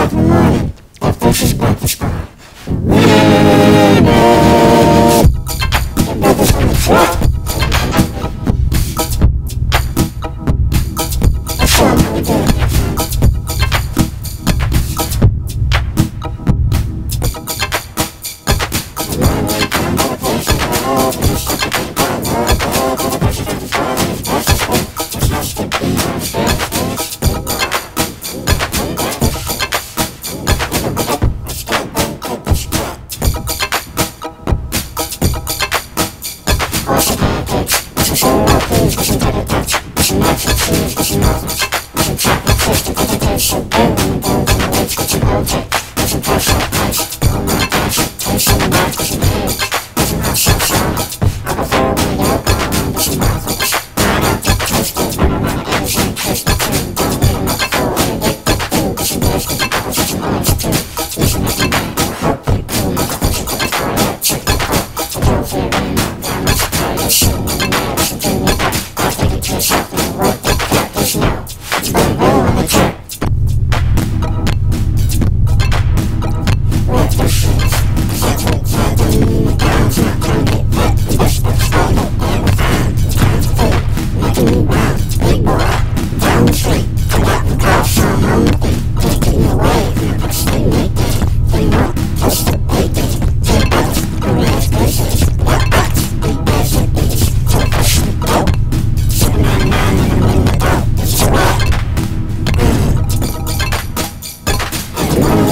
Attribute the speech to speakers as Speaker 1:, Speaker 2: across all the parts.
Speaker 1: patrimônio a todos quantos para. Dados como foto, かしん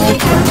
Speaker 1: Take